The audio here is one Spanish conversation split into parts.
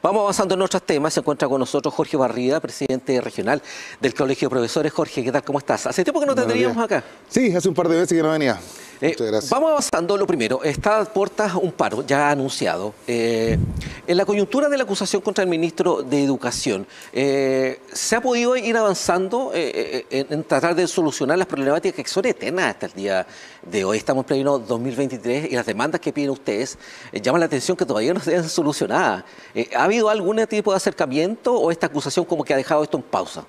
Vamos avanzando en otros temas. Se encuentra con nosotros Jorge Barrida, presidente regional del Colegio de Profesores. Jorge, ¿qué tal? ¿Cómo estás? Hace tiempo que no te teníamos acá. Sí, hace un par de veces que no venía. Eh, vamos avanzando. Lo primero, está a puertas un paro ya anunciado. Eh, en la coyuntura de la acusación contra el ministro de Educación, eh, ¿se ha podido ir avanzando en, tratar de solucionar las problemáticas que son eternas hasta el día de hoy? Estamos en pleno 2023 y las demandas que piden ustedes llaman la atención que todavía no se han solucionado. ¿Ha habido algún tipo de acercamiento o esta acusación como que ha dejado esto en pausa?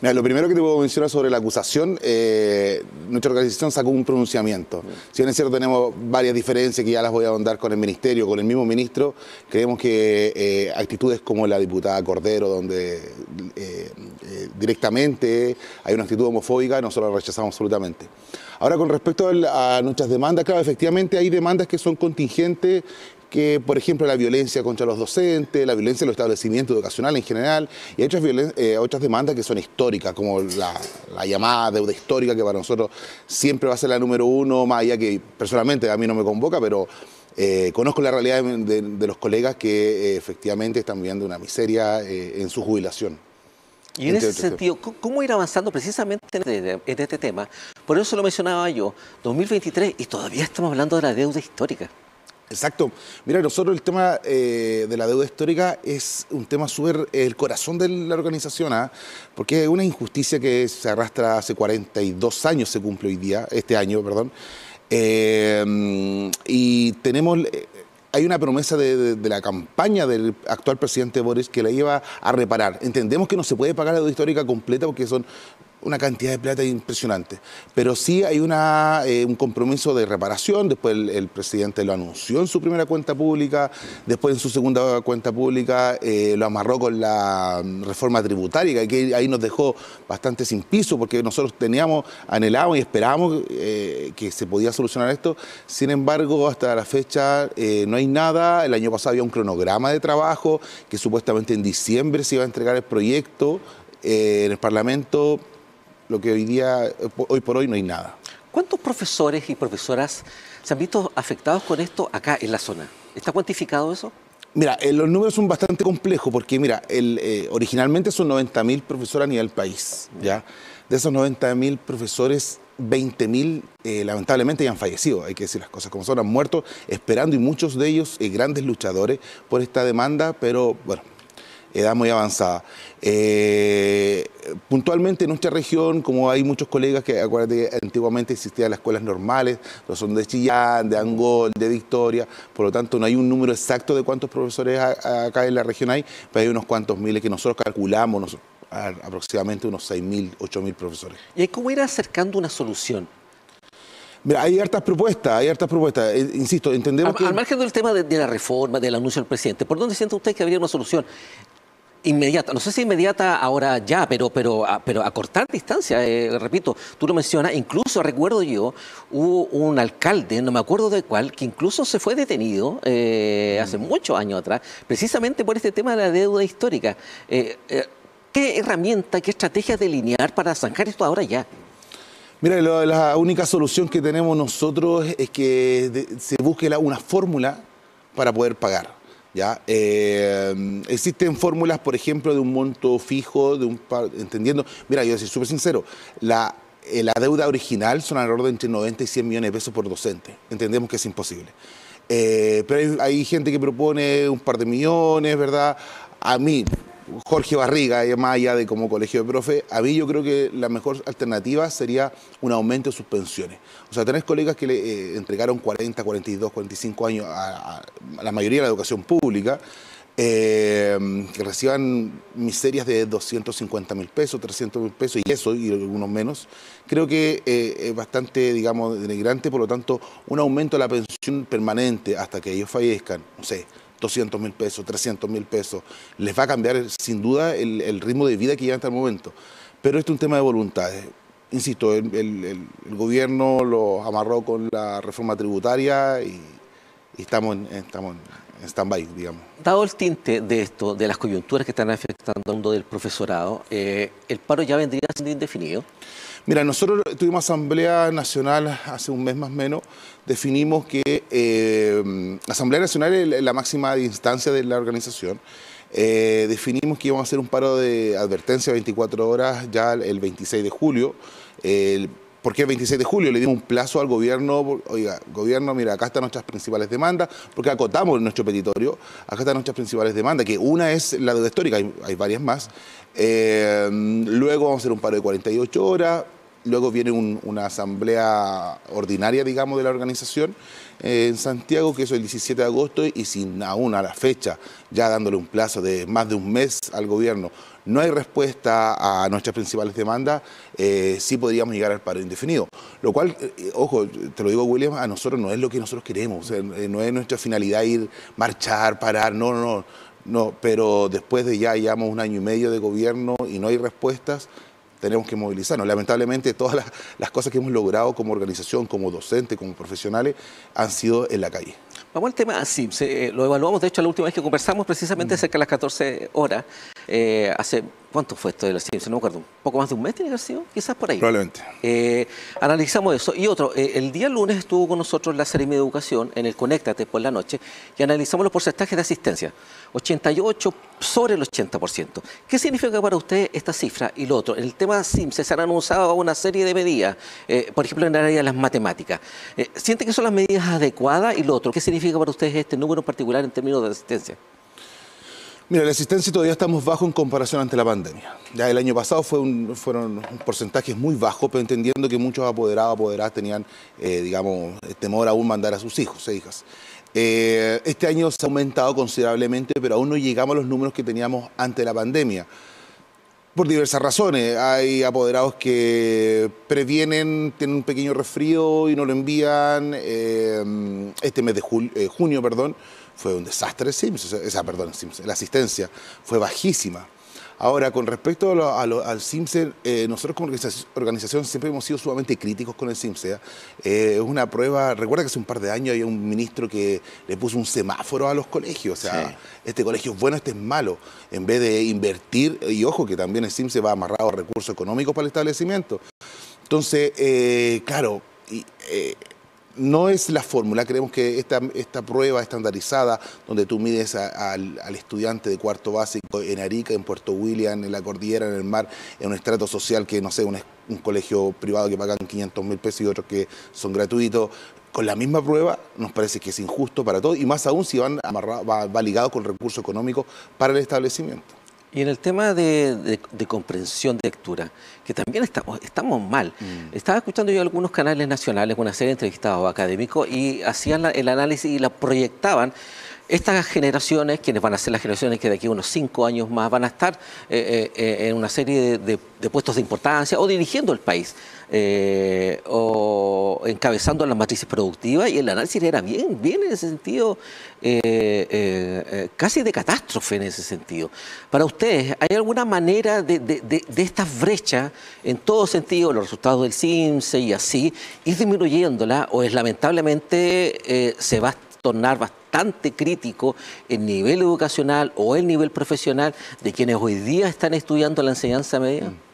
lo primero que te puedo mencionar sobre la acusación, eh, nuestra organización sacó un pronunciamiento. Si bien es cierto, tenemos varias diferencias que ya las voy a ahondar con el ministerio, con el mismo ministro, creemos que eh, actitudes como la diputada Cordero, donde eh, directamente hay una actitud homofóbica, nosotros la rechazamos absolutamente. Ahora, con respecto a nuestras demandas, claro, efectivamente hay demandas que son contingentes que, por ejemplo, la violencia contra los docentes, la violencia en los establecimientos educacionales en general, y hay otras, eh, otras demandas que son históricas, como la, llamada deuda histórica, que para nosotros siempre va a ser la número uno, más allá que personalmente a mí no me convoca, pero eh, conozco la realidad de, los colegas que eh, efectivamente están viviendo una miseria en su jubilación. Y en ese sentido, ¿cómo ir avanzando precisamente este, en este tema? Por eso lo mencionaba yo, 2023, y todavía estamos hablando de la deuda histórica. Exacto. Mira, nosotros el tema eh, de la deuda histórica es un tema súper, el corazón de la organización, ¿ah? porque es una injusticia que se arrastra hace 42 años, se cumple hoy día, este año, perdón. Eh, y tenemos, eh, hay una promesa de, la campaña del actual presidente Boris que la iba a reparar. Entendemos que no se puede pagar la deuda histórica completa porque son una cantidad de plata impresionante. Pero sí hay una, eh, un compromiso de reparación, después el, presidente lo anunció en su primera cuenta pública, después en su segunda cuenta pública eh, lo amarró con la mm, reforma tributaria, que ahí nos dejó bastante sin piso, porque nosotros teníamos, anhelamos y esperábamos eh, que se podía solucionar esto. Sin embargo, hasta la fecha no hay nada. El año pasado había un cronograma de trabajo que supuestamente en diciembre se iba a entregar el proyecto en el Parlamento lo que hoy día, hoy por hoy no hay nada. ¿Cuántos profesores y profesoras se han visto afectados con esto acá en la zona? ¿Está cuantificado eso? Mira, eh, los números son bastante complejos porque, mira, el, eh, originalmente son 90.000 profesores a nivel país, ¿ya? De esos 90.000 profesores, 20.000 eh, lamentablemente ya han fallecido, hay que decir las cosas como son, han muerto esperando y muchos de ellos grandes luchadores por esta demanda, pero bueno, edad muy avanzada. Eh, puntualmente en nuestra región, como hay muchos colegas que, acuérdate que antiguamente existían las escuelas normales, los son de Chillán, de Angol, de Victoria, por lo tanto no hay un número exacto de cuántos profesores acá en la región hay, pero hay unos cuantos miles que nosotros calculamos, aproximadamente unos 6.000, 8.000 profesores. ¿Y cómo ir acercando una solución? Mira, hay hartas propuestas, hay hartas propuestas. Eh, insisto, entendemos que... Al margen del tema de, de, la reforma, del anuncio del presidente, ¿por dónde siente usted que habría una solución? Inmediata, no sé si inmediata ahora ya, pero, pero, a, pero a cortar distancia, eh, repito, tú lo mencionas, incluso recuerdo yo, hubo un alcalde, no me acuerdo de cuál, que incluso se fue detenido eh, hace mm. muchos años atrás, precisamente por este tema de la deuda histórica. Eh, ¿Qué herramienta, qué estrategia delinear para zanjar esto ahora ya? Mira, la única solución que tenemos nosotros es que se busque una fórmula para poder pagar. ¿Ya? Eh, existen fórmulas, por ejemplo, de un monto fijo, de un entendiendo, mira, yo soy súper sincero, la, eh, la deuda original son alrededor de entre 90 y 100 millones de pesos por docente. Entendemos que es imposible. Eh, pero hay, gente que propone un par de millones, ¿verdad? A mí, Jorge Barriga, más allá de como colegio de profe, a mí yo creo que la mejor alternativa sería un aumento de sus pensiones. O sea, tenés colegas que le eh, entregaron 40, 42, 45 años a, la mayoría de la educación pública, eh, que reciban miserias de 250 mil pesos, 300 mil pesos y eso, y algunos menos, creo que eh, es bastante, digamos, denigrante, por lo tanto, un aumento de la pensión permanente hasta que ellos fallezcan, no sé, 200 mil pesos, 300 mil pesos. Les va a cambiar sin duda el, ritmo de vida que llevan hasta el momento. Pero esto es un tema de voluntades. Insisto, el, gobierno lo amarró con la reforma tributaria y, estamos estamos en stand-by, digamos. Dado el tinte de esto, de las coyunturas que están afectando al mundo del profesorado, eh, ¿el paro ya vendría siendo indefinido? Mira, nosotros tuvimos Asamblea Nacional hace un mes más o menos, definimos que eh, Asamblea Nacional es la máxima instancia de la organización, eh, definimos que íbamos a hacer un paro de advertencia 24 horas ya el 26 de julio. ¿Por qué el 26 de julio? Le dimos un plazo al gobierno, oiga, gobierno, mira, acá están nuestras principales demandas, porque acotamos nuestro petitorio, acá están nuestras principales demandas, que una es la deuda histórica, hay, varias más. Eh, luego vamos a hacer un paro de 48 horas, luego viene una asamblea ordinaria, digamos, de la organización eh, en Santiago, que es el 17 de agosto, y sin aún a la fecha, ya dándole un plazo de más de un mes al gobierno, no hay respuesta a nuestras principales demandas, eh, sí podríamos llegar al paro indefinido. Lo cual, eh, ojo, te lo digo William, a nosotros no es lo que nosotros queremos, no es nuestra finalidad ir, marchar, parar, no, no, no, no, pero después de ya llevamos un año y medio de gobierno y no hay respuestas, tenemos que movilizarnos. Lamentablemente todas las, cosas que hemos logrado como organización, como docente, como profesionales, han sido en la calle. Vamos al tema sí, eh, lo evaluamos, de hecho, la última vez que conversamos, precisamente mm. cerca de las 14 horas, eh, hace ¿Cuánto fue esto de la ciencia? No me acuerdo. ¿Un poco más de un mes tiene que haber sido? Quizás por ahí. Probablemente. Eh, analizamos eso. Y otro, eh, el día lunes estuvo con nosotros la Serie de Educación en el Conéctate por la noche y analizamos los porcentajes de asistencia. 88 sobre el 80%. ¿Qué significa para usted esta cifra? Y lo otro, en el tema SIMSE se han anunciado una serie de medidas, eh, por ejemplo en el área de las matemáticas. ¿Siente que son las medidas adecuadas? Y lo otro, ¿qué significa para ustedes este número en particular en términos de asistencia? Mira, la asistencia todavía estamos bajo en comparación ante la pandemia. Ya el año pasado fue un, fueron porcentajes muy bajos, pero entendiendo que muchos apoderados, apoderadas tenían, eh, digamos, temor aún mandar a sus hijos e hijas. Eh, este año se ha aumentado considerablemente, pero aún no llegamos a los números que teníamos antes de la pandemia. Por diversas razones. Hay apoderados que previenen, tienen un pequeño resfrío y no lo envían. Eh, este mes de junio, perdón, fue un desastre Sims, esa, perdón, Sims, la asistencia fue bajísima. Ahora, con respecto al SIMSE, eh, nosotros como organización siempre hemos sido sumamente críticos con el SIMSE. ¿eh? Eh, es una prueba, recuerda que hace un par de años había un ministro que le puso un semáforo a los colegios, o sea, este colegio es bueno, este es malo, en vez de invertir, y ojo que también el SIMSE va amarrado a recursos económicos para el establecimiento. Entonces, claro, y, no es la fórmula, creemos que esta, esta prueba estandarizada, donde tú mides al, estudiante de cuarto básico en Arica, en Puerto William, en la cordillera, en el mar, en un estrato social que, no sé, un, colegio privado que pagan 500 mil pesos y otros que son gratuitos, con la misma prueba nos parece que es injusto para todos y más aún si van va, va ligado con recursos económicos para el establecimiento. Y en el tema de, comprensión de lectura, que también estamos, estamos mal. Mm. Estaba escuchando yo algunos canales nacionales, una serie de entrevistados académicos, y hacían el análisis y la proyectaban estas generaciones, quienes van a ser las generaciones que de aquí a unos cinco años más van a estar eh, eh, eh, en una serie de, puestos de importancia o dirigiendo el país o encabezando las matrices productivas y el análisis era bien, bien en ese sentido, casi de catástrofe en ese sentido. Para ustedes, ¿hay alguna manera de, de, estas brechas en todo sentido, los resultados del CIMSE y así, ir disminuyéndola o es lamentablemente se va a tornar bastante crítico el nivel educacional o el nivel profesional de quienes hoy día están estudiando la enseñanza media? Mm.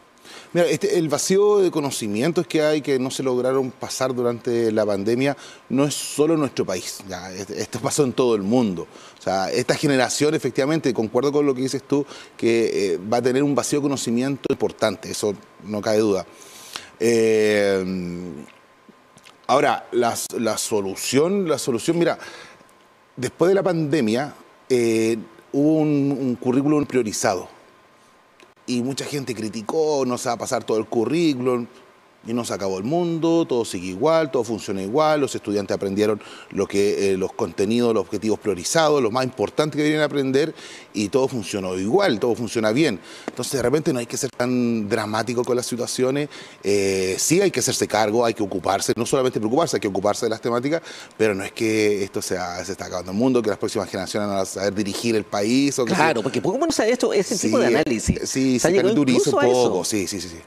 Mira, este, el vacío de conocimientos que hay que no se lograron pasar durante la pandemia no es solo en nuestro país, esto pasó en todo el mundo. O sea, esta generación efectivamente, concuerdo con lo que dices tú, que eh, va a tener un vacío de conocimiento importante, eso no cabe duda. Eh, Ahora, la, solución, la solución, mira, después de la pandemia eh, hubo un, un, currículum priorizado. Y mucha gente criticó, no se va a pasar todo el currículum, y no se acabó el mundo, todo sigue igual, todo funciona igual, los estudiantes aprendieron lo que, eh, los contenidos, los objetivos priorizados, lo más importante que deberían aprender y todo funcionó igual, todo funciona bien. Entonces de repente no hay que ser tan dramático con las situaciones, eh, sí hay que hacerse cargo, hay que ocuparse, no solamente preocuparse, hay que ocuparse de las temáticas, pero no es que esto sea, se está acabando el mundo, que las próximas generaciones van a saber dirigir el país. O claro, porque poco menos esto, ese tipo de análisis. Sí, se durísimo poco, sí, sí, sí. sí.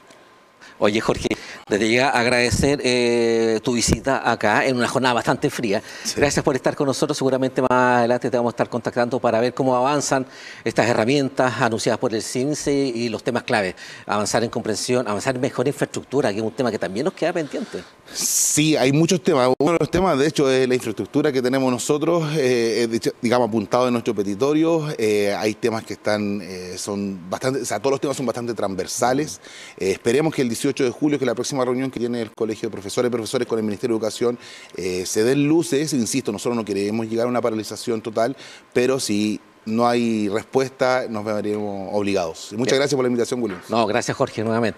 Oye, Jorge, desde ya agradecer eh, tu visita acá en una jornada bastante fría. Gracias por estar con nosotros. Seguramente más adelante te vamos a estar contactando para ver cómo avanzan estas herramientas anunciadas por el CINCE y los temas clave. Avanzar en comprensión, avanzar en mejor infraestructura, que es un tema que también nos queda pendiente. Sí, hay muchos temas. Uno de los temas, de hecho, es la infraestructura que tenemos nosotros, eh, digamos, apuntado en nuestro petitorio. Eh, hay temas que están, son bastante, o sea, todos los temas son bastante transversales. esperemos que el 18 18 de julio, que la próxima reunión que tiene el Colegio de Profesores y Profesores con el Ministerio de Educación, eh, se den luces. Insisto, nosotros no queremos llegar a una paralización total, pero si no hay respuesta, nos veremos obligados. Muchas gracias por la invitación, William. No, gracias, Jorge, nuevamente.